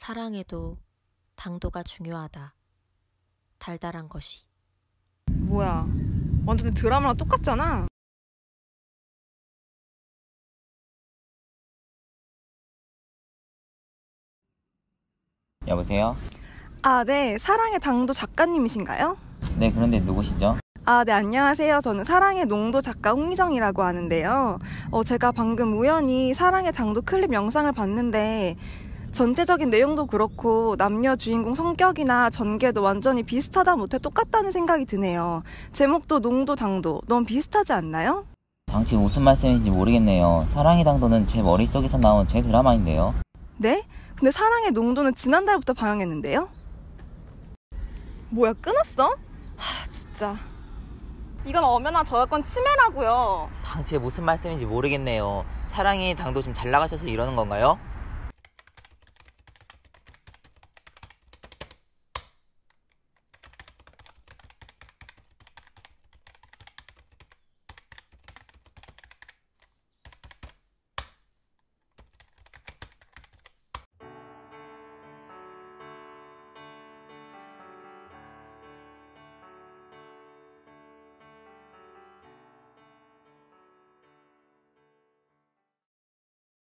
사랑에도 당도가 중요하다. 달달한 것이. 뭐야. 완전 드라마랑 똑같잖아. 여보세요? 아, 네. 사랑의 당도 작가님이신가요? 네, 그런데 누구시죠? 아, 네, 안녕하세요. 저는 사랑의 농도 작가 홍희정이라고 하는데요. 어, 제가 방금 우연히 사랑의 당도 클립 영상을 봤는데, 전체적인 내용도 그렇고, 남녀 주인공 성격이나 전개도 완전히 비슷하다 못해 똑같다는 생각이 드네요. 제목도 농도, 당도. 너무 비슷하지 않나요? 당시 무슨 말씀인지 모르겠네요. 사랑의 당도는 제 머릿속에서 나온 제 드라마인데요. 네? 근데 사랑의 농도는 지난달부터 방영했는데요? 뭐야, 끊었어? 하, 진짜. 이건 엄연한 저작권 침해라고요. 당시에 무슨 말씀인지 모르겠네요. 사랑의 당도 좀 잘 나가셔서 이러는 건가요?